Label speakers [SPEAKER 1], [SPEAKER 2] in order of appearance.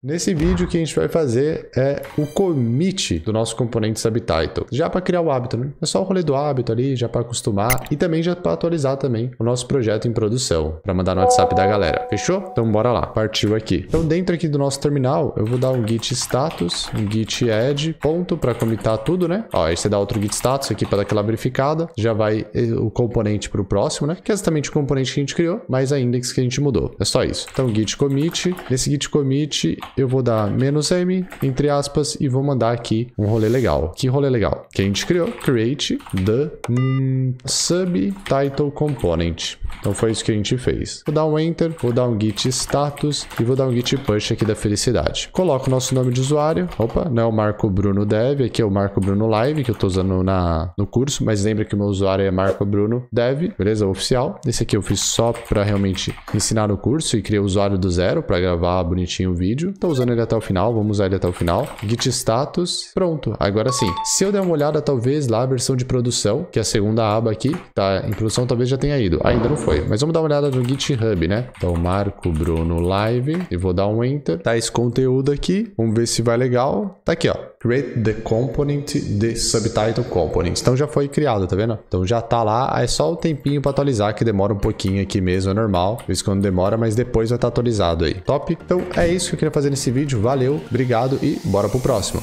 [SPEAKER 1] Nesse vídeo o que a gente vai fazer é o commit do nosso componente subtitle, já para criar o hábito, né? É só o rolê do hábito ali, já para acostumar e também já para atualizar também o nosso projeto em produção, para mandar no WhatsApp da galera. Fechou? Então bora lá, partiu aqui. Então dentro aqui do nosso terminal, eu vou dar um git status, um git add, ponto para comitar tudo, né? Ó, aí você dá outro git status aqui para dar aquela verificada, já vai eh, o componente para o próximo, né? Que é exatamente o componente que a gente criou, mas a index que a gente mudou. É só isso. Então git commit, nesse git commit eu vou dar menos "-m", entre aspas, e vou mandar aqui um rolê legal. Que rolê legal? Que a gente criou, create the hum, subtitle component. Então foi isso que a gente fez. Vou dar um enter, vou dar um git status e vou dar um git push aqui da felicidade. Coloco o nosso nome de usuário. Opa, não é o Marco Bruno Dev, aqui é o Marco Bruno Live, que eu tô usando na, no curso, mas lembra que o meu usuário é Marco Bruno Dev, beleza? Oficial. Esse aqui eu fiz só para realmente ensinar no curso e criei o usuário do zero para gravar bonitinho o vídeo. Tô usando ele até o final, vamos usar ele até o final. Git status, pronto. Agora sim, se eu der uma olhada talvez lá a versão de produção, que é a segunda aba aqui, tá em produção talvez já tenha ido. Ainda não foi, mas vamos dar uma olhada no GitHub, né? Então Marco Bruno Live e vou dar um enter. Tá esse conteúdo aqui, vamos ver se vai legal. Tá aqui, ó. Create the component, the subtitle component. Então já foi criado, tá vendo? Então já tá lá, é só o tempinho para atualizar que demora um pouquinho aqui mesmo, é normal. Isso quando demora, mas depois vai estar tá atualizado aí. Top? Então é isso que eu queria fazer nesse vídeo. Valeu, obrigado e bora pro próximo.